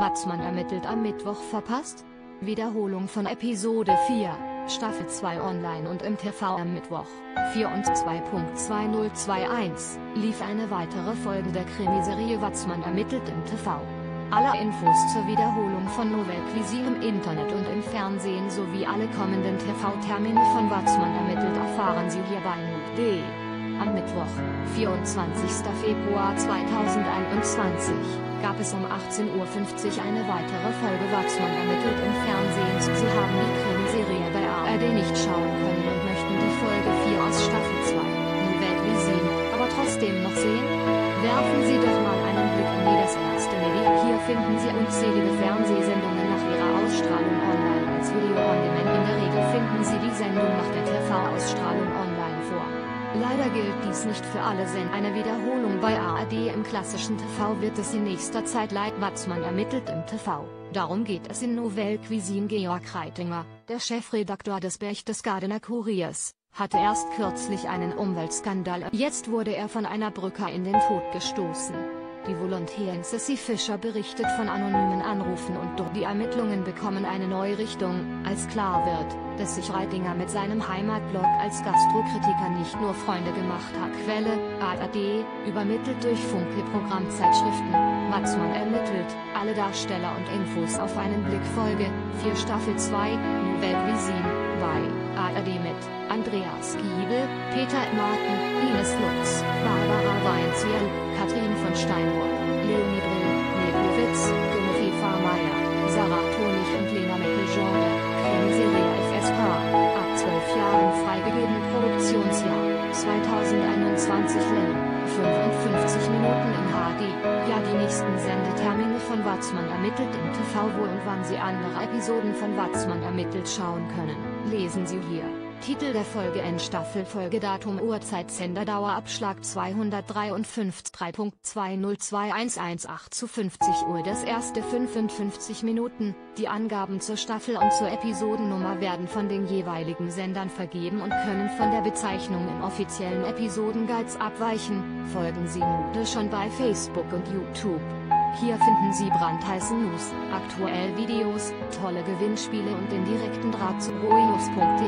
Watzmann ermittelt am Mittwoch verpasst? Wiederholung von Episode 4, Staffel 2 online und im TV am Mittwoch, 4 und 2.2021, lief eine weitere Folge der Krimiserie Watzmann ermittelt im TV. Alle Infos zur Wiederholung von Nouvelle Cuisine im Internet und im Fernsehen sowie alle kommenden TV-Termine von Watzmann ermittelt erfahren Sie hier bei Nu.de. Am Mittwoch, 24. Februar 2021, gab es um 18.50 Uhr eine weitere Folge Watzmann ermittelt im Fernsehen. Sie haben die Krimiserie bei ARD nicht schauen können und möchten die Folge 4 aus Staffel 2, Nouvelle Cuisine, aber trotzdem noch sehen? Werfen Sie doch mal einen Blick in die das erste Medi. Hier finden Sie unzählige Fernsehsendungen nach ihrer Ausstrahlung online als Video on Demand. In der Gilt dies nicht für alle Send. Eine Wiederholung bei ARD im klassischen TV wird es in nächster Zeit leid. Watzmann ermittelt im TV. Darum geht es in Nouvelle Cuisine. Georg Reitinger, der Chefredakteur des Berchtesgadener Kuriers, hatte erst kürzlich einen Umweltskandal. Jetzt wurde er von einer Brücke in den Tod gestoßen. Die Volontärin Sissy Fischer berichtet von anonymen Anrufen und durch die Ermittlungen bekommen eine neue Richtung, als klar wird, dass sich Reitinger mit seinem Heimatblog als Gastrokritiker nicht nur Freunde gemacht hat. Quelle, ARD, übermittelt durch Funke Programmzeitschriften, Watzmann ermittelt, alle Darsteller und Infos auf einen Blick Folge, 4 Staffel 2, Nouvelle Cuisine, bei ARD mit Andreas Giebel, Peter Martin, Ines Lutz, Barbara Weinzierl, Katrin von Steinburg, Leonie Brill, Nebelwitz, Genevieve Fahrmeier, Sarah Tonig und Lena Meckel-Genre, Krimiserie FSK, ab 12 Jahren freigegeben Produktionsjahr, 2021 Länge, 55 Minuten in HD, die nächsten Sendetermine von Watzmann ermittelt im TV wo und wann Sie andere Episoden von Watzmann ermittelt schauen können, lesen Sie hier. Titel der Folge Endstaffel Folgedatum Uhrzeit Senderdauer Abschlag 253 3.202118 zu 50 Uhr Das erste 55 Minuten, die Angaben zur Staffel und zur Episodennummer werden von den jeweiligen Sendern vergeben und können von der Bezeichnung im offiziellen Episodenguides abweichen, folgen Sie Nude schon bei Facebook und YouTube. Hier finden Sie brandheiße News, aktuell Videos, tolle Gewinnspiele und den direkten Draht zu roenews.de.